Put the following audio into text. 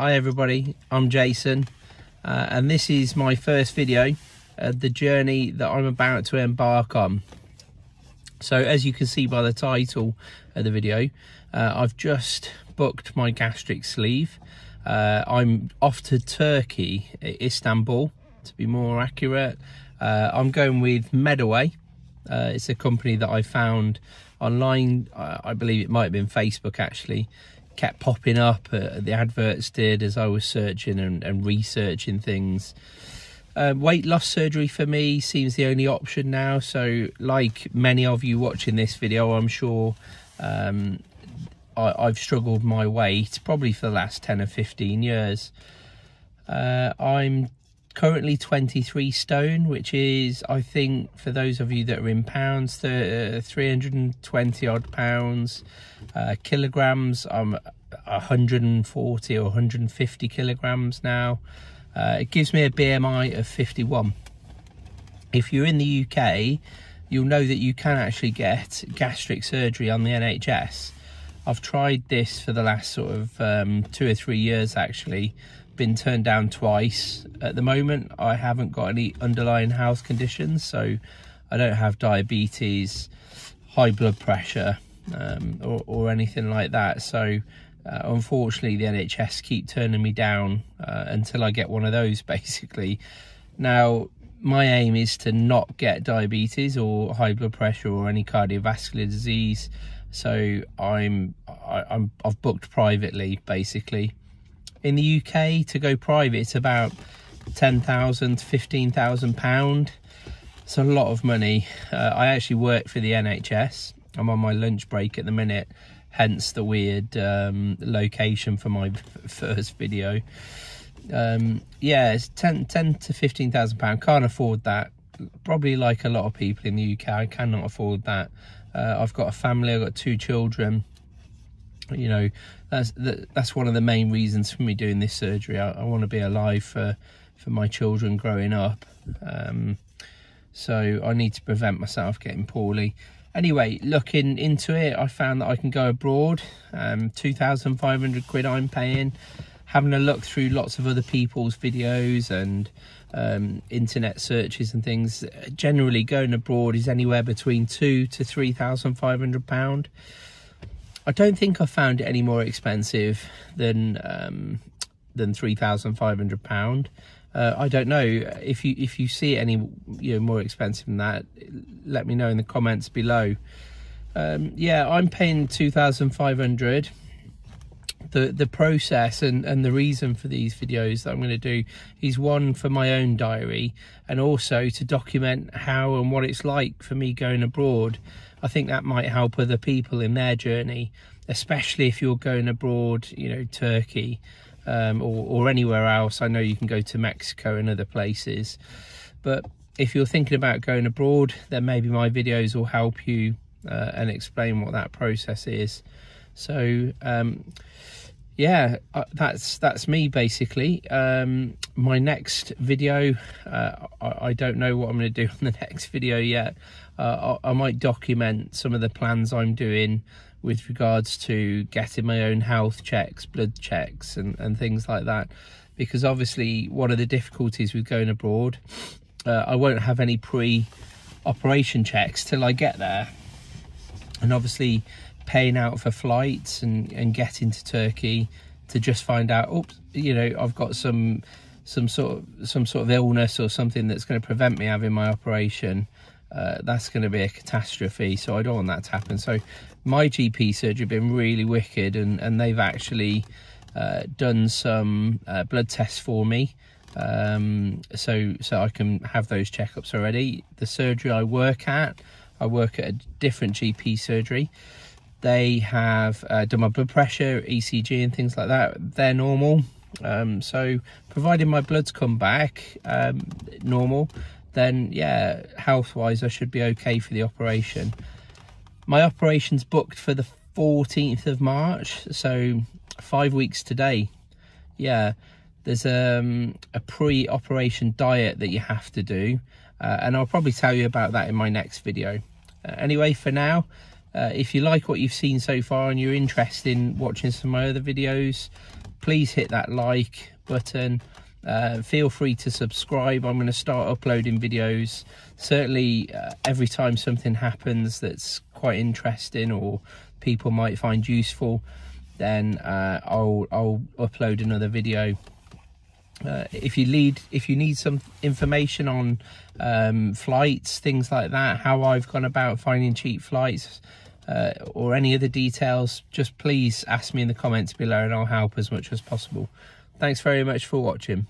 Hi everybody, I'm Jason uh, and this is my first video of the journey that I'm about to embark on. So as you can see by the title of the video, uh, I've just booked my gastric sleeve. Uh, I'm off to Turkey, Istanbul to be more accurate. Uh, I'm going with Medaway. Uh, it's a company that I found online. I believe it might have been Facebook actually kept popping up. Uh, the adverts did as I was searching and, and researching things. Uh, weight loss surgery for me seems the only option now. So, like many of you watching this video, I'm sure um, I, have struggled my weight probably for the last 10 or 15 years. Uh, I'm currently 23 stone, which is, I think, for those of you that are in pounds, the uh, 320 odd pounds. Uh, kilograms, I'm 140 or 150 kilograms now. Uh, it gives me a BMI of 51. If you're in the UK, you'll know that you can actually get gastric surgery on the NHS. I've tried this for the last sort of um, two or three years actually been turned down twice. At the moment, I haven't got any underlying health conditions, so I don't have diabetes, high blood pressure, um, or, or, anything like that. So, uh, unfortunately, the NHS keep turning me down uh, until I get one of those, basically. Now, my aim is to not get diabetes or high blood pressure or any cardiovascular disease. So I'm I, I'm I've booked privately basically in the UK to go private it's about 10,000 to 15,000 pound. It's a lot of money. Uh, I actually work for the NHS I'm on my lunch break at the minute hence the weird um, location for my first video. Um, yeah it's 10, 10 to 15,000 pound. Can't afford that. Probably like a lot of people in the UK I cannot afford that. Uh, I've got a family I've got two children you know that's that's one of the main reasons for me doing this surgery. I, I want to be alive for for my children growing up. Um, so i need to prevent myself getting poorly. Anyway looking into it i found that i can go abroad. Um, 2500 quid i'm paying. Having a look through lots of other people's videos and um, internet searches and things generally going abroad is anywhere between two to three thousand five hundred pound I don't think I found it any more expensive than um, than three thousand five hundred pound. Uh, I don't know if you if you see any you know more expensive than that. Let me know in the comments below. Um, yeah, I'm paying two thousand five hundred. The the process and and the reason for these videos that I'm going to do is one for my own diary and also to document how and what it's like for me going abroad I think that might help other people in their journey, especially if you're going abroad, you know, Turkey um, or, or anywhere else. I know you can go to Mexico and other places, but if you're thinking about going abroad, then maybe my videos will help you uh, and explain what that process is. So, um, yeah, uh, that's that's me basically. Um, my next video, uh, I, I, don't know what I'm going to do on the next video yet. Uh, I, I, might document some of the plans I'm doing with regards to getting my own health checks, blood checks, and, and things like that. Because obviously, one of the difficulties with going abroad, uh, I won't have any pre-operation checks till I get there, and obviously paying out for flights and, and getting to Turkey to just find out, oops, you know, I've got some some sort of some sort of illness or something that's going to prevent me having my operation. Uh, that's going to be a catastrophe. So I don't want that to happen. So my GP surgery has been really wicked, and and they've actually uh, done some uh, blood tests for me. Um, so so I can have those checkups already. The surgery I work at, I work at a different GP surgery. They have uh, done my blood pressure, ECG, and things like that. They're normal. Um, so, providing my blood's come back um, normal, then yeah, health wise, I should be okay for the operation. My operation's booked for the 14th of March, so five weeks today. Yeah, there's um, a pre operation diet that you have to do, uh, and I'll probably tell you about that in my next video. Uh, anyway, for now, uh, if you like what you've seen so far and you're interested in watching some of my other videos, please hit that like button. Uh, feel free to subscribe. I'm going to start uploading videos certainly uh, every time something happens that's quite interesting or people might find useful then uh, I'll, I'll upload another video uh, if you need if you need some information on um, flights things like that how I've gone about finding cheap flights uh, or any other details just please ask me in the comments below and I'll help as much as possible. Thanks very much for watching